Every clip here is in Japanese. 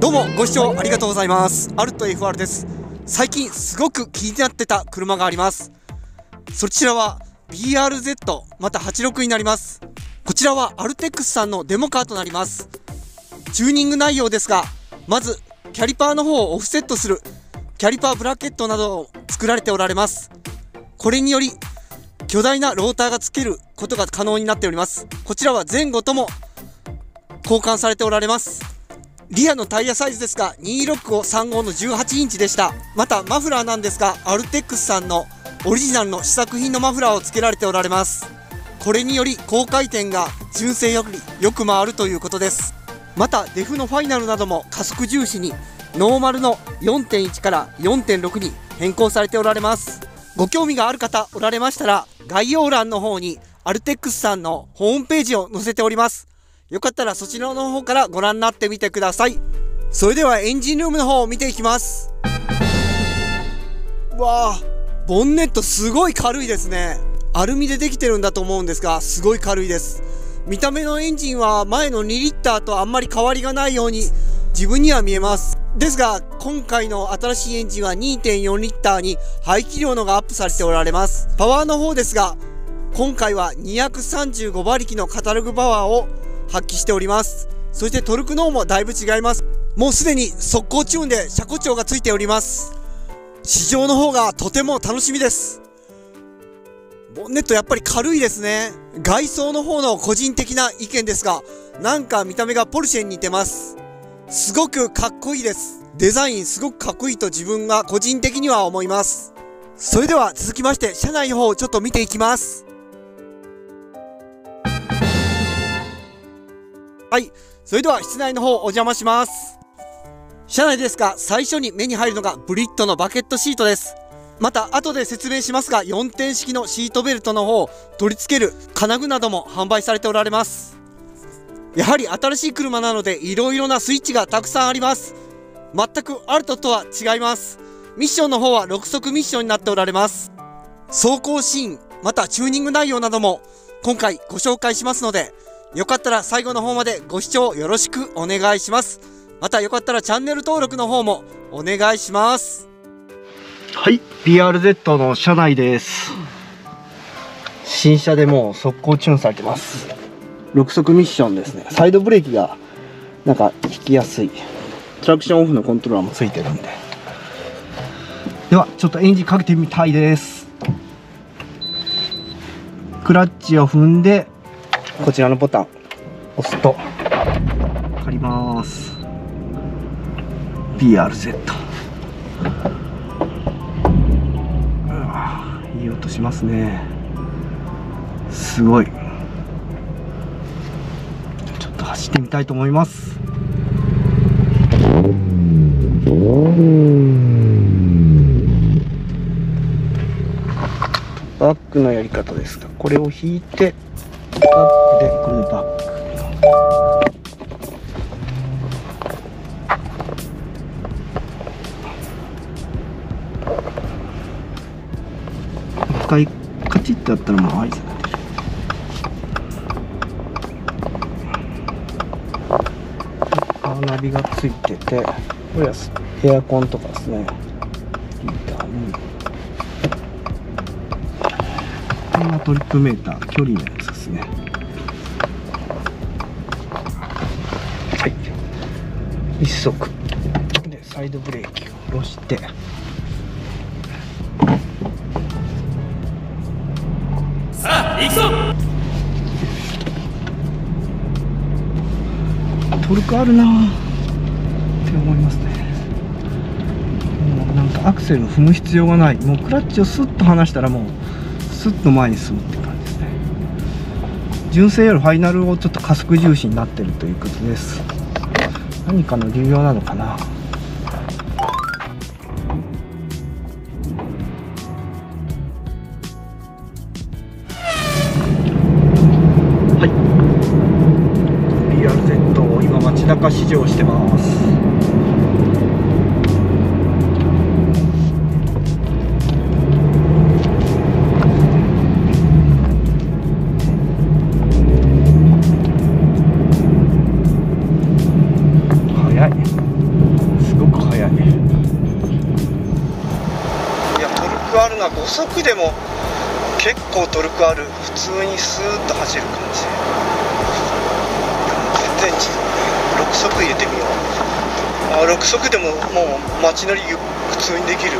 どうもご視聴ありがとうございます。アルト FR です。最近すごく気になってた車があります。そちらは BRZ また86になります。こちらはアルテックスさんのデモカーとなります。チューニング内容ですがまずキャリパーの方をオフセットするキャリパーブラケットなどを作られておられます。これにより巨大なローターがつけることが可能になっております。こちらは前後とも交換されておられます。リアのタイヤサイズですが26535の18インチでした。またマフラーなんですがアルテックスさんのオリジナルの試作品のマフラーを付けられておられます。これにより高回転が純正よりよく回るということです。またデフのファイナルなども加速重視にノーマルの4.1から4.6に変更されておられます。ご興味がある方おられましたら概要欄の方にアルテックスさんのホームページを載せております。よかったらそちらの方からご覧になってみてください。それではエンジンルームの方を見ていきます。わあボンネットすごい軽いですね。アルミでできてるんだと思うんですがすごい軽いです。見た目のエンジンは前の2リッターとあんまり変わりがないように自分には見えます。ですが今回の新しいエンジンは2.4リッターに排気量のがアップされておられます。パワーの方ですが今回は235馬力のカタログパワーを発揮しております。そしてトルクの方もだいぶ違います。もうすでに速攻チューンで車庫長がついております。市場の方がとても楽しみです。ボンネットやっぱり軽いですね。外装の方の個人的な意見ですがなんか見た目がポルシェに似てます。すごくかっこいいです。デザインすごくかっこいいと自分が個人的には思います。それでは続きまして車内の方をちょっと見ていきます。はい。それでは室内の方お邪魔します。車内ですが最初に目に入るのがブリットのバケットシートです。また後で説明しますが4点式のシートベルトの方を取り付ける金具なども販売されておられます。やはり新しい車なので色々なスイッチがたくさんあります。全くアルトとは違います。ミッションの方は6速ミッションになっておられます。走行シーンまたチューニング内容なども今回ご紹介しますのでよかったら最後の方までご視聴よろしくお願いします。またよかったらチャンネル登録の方もお願いします。はい BRZ の車内です。新車でもう速攻チューンされてます。6速ミッションですね。サイドブレーキがなんか引きやすい。トラクションオフのコントローラーもついてるんで。ではちょっとエンジンかけてみたいです。クラッチを踏んでこちらのボタン。押すと。かかります。BRZ いい音しますね。すごい。ちょっと走ってみたいと思います。バックのやり方ですがこれを引いて。バックでこれでバック。一回カチッてやったらもう合図。が出るカーナビがついてて。これはエアコンとかですね。ヒー。ターにトリップメーター距離のやつですね。はい。一足。でサイドブレーキを下ろして。さあ行くぞ！トルクあるなぁ。って思いますね。もうなんかアクセルを踏む必要がない。もうクラッチをスッと離したらもうスッと前に進むって純正よりファイナルをちょっと加速重視になってるということです。何かの流用なのかな。はい。BRZ を今街中試乗してます。が5速でも結構トルクある。普通にスーッと走る感じ。全然6速入れてみよう。あ6速でももう街乗り普通にできる。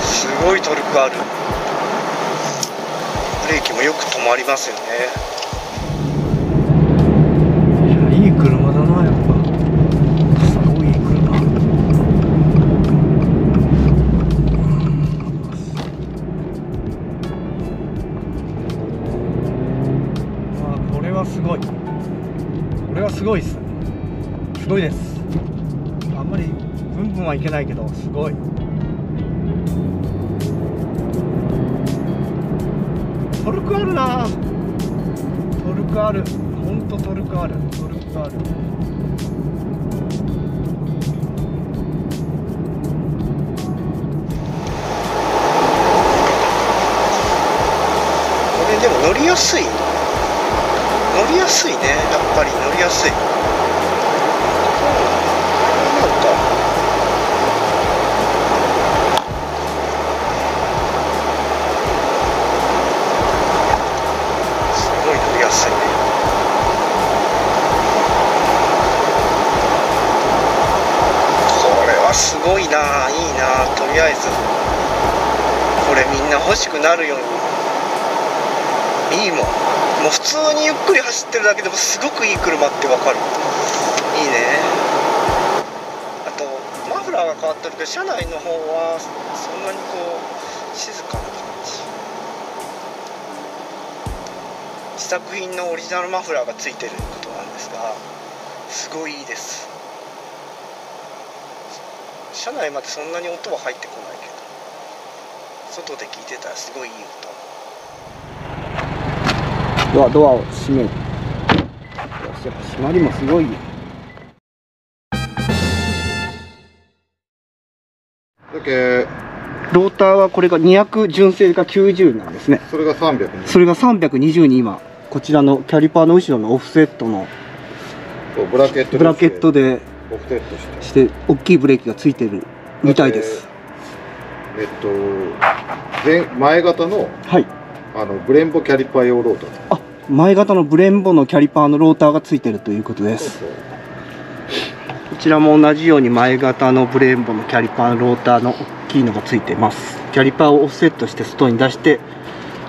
すごいトルクある。ブレーキもよく止まりますよね。はすごいっす。すごいです。あんまりブンブンはいけないけどすごい。トルクあるな。トルクある。ほんとトルクある。トルクある。これでも乗りやすいりやすいね。やっぱり乗りやすい。なんかすごい乗りやすいね。これはすごいないいなとりあえずこれみんな欲しくなるように。いいもん。もう普通にゆっくり走ってるだけでもすごくいい車ってわかる。いいね。あとマフラーが変わってるけど車内の方はそんなにこう静かな感じ。自作品のオリジナルマフラーがついてることなんですがすごいいいです。車内までそんなに音は入ってこないけど。外で聞いてたらすごいいい音。ドアドアを閉める。よしやっぱ閉まりもすごいよ。だけローターはこれが200純正が90なんですね。それが300それが320に今。こちらのキャリパーの後ろのオフセットのブラケットブラケットでオフセットして。して大きいブレーキがついてるみたいです。えっと前前型のはい。あのブレンボキャリパー用ローター。あ前型のブレンボのキャリパーのローターがついてるということです。こちらも同じように前型のブレンボのキャリパーのローターの大きいのがついてます。キャリパーをオフセットして外に出して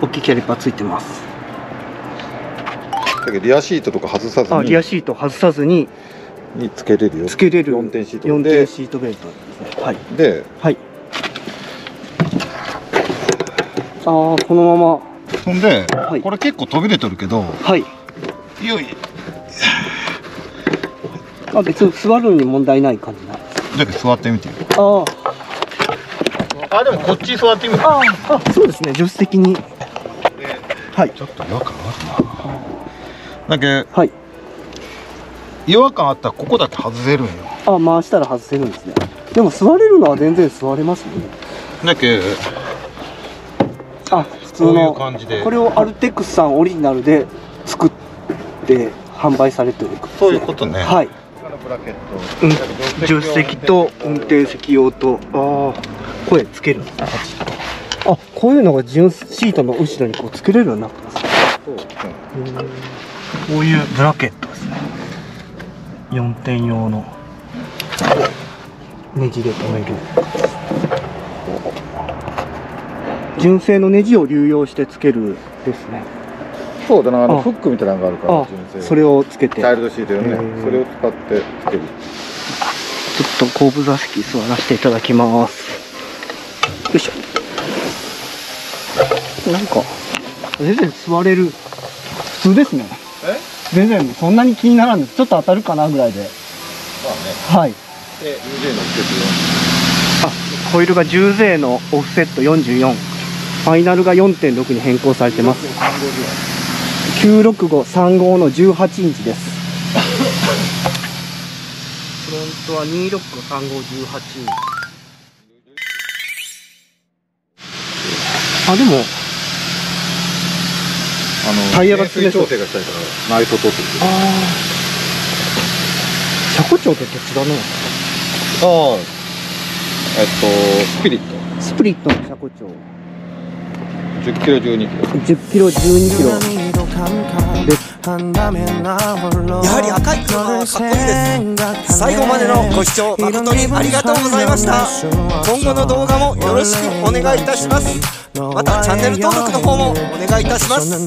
大きいキャリパーついてます。だけどリアシートとか外さずあにリアシート外さずににつけれるよ。つけれる。4点シート。4で点シートベルトですね。はい。ではい。あーこのまほんで、はい。これ結構飛び出とるけどまはい。よい。あ別に座るのに問題ない感じな。んですだけど座ってみて。よあ。あでもこっち座ってみる。あああそうですね。助手席に。はい。ちょっと違和感あるな。だけはい。違和感あったらここだけ外せるんよ。あ回したら外せるんですね。でも座れるのは全然座れますね。だけあ普通こういうの感じで。これをアルテックスさんオリジナルで作って販売されてるそういうことね。はい。うんト助手席と運転席用とああ声つけるあこういうのが純シートの後ろにこうつけれるようになってますこういうブラケットですね。4点用の。ネジで留める純正のネジを流用してつけるですね。そうだなあのあ。フックみたいなのがあるからあ。純正。それをつけて。ちょチャイルドシートよね。それを使ってつける。っと後部座席座らせていただきます。よいしょ。なんか全然座れる普通ですね。え？全然そんなに気にならんです。ちょっと当たるかなぐらいで。まあね。はい。で UJ の季節あコイルが 10Z のオフセット44ファイナルが4.6に変更されてます。96535の18インチです。フロントは263518インチあでもあのタイヤが調整がしたいから内装取ってるああ車庫長とどちらのああえっとスピリット。スプリットの車庫長10キロ12キロ。10キロ12キロ。ですやはり赤い車はかっこいいです。最後までのご視聴誠にありがとうございました。今後の動画もよろしくお願いいたしますまたチャンネル登録の方もお願いいたします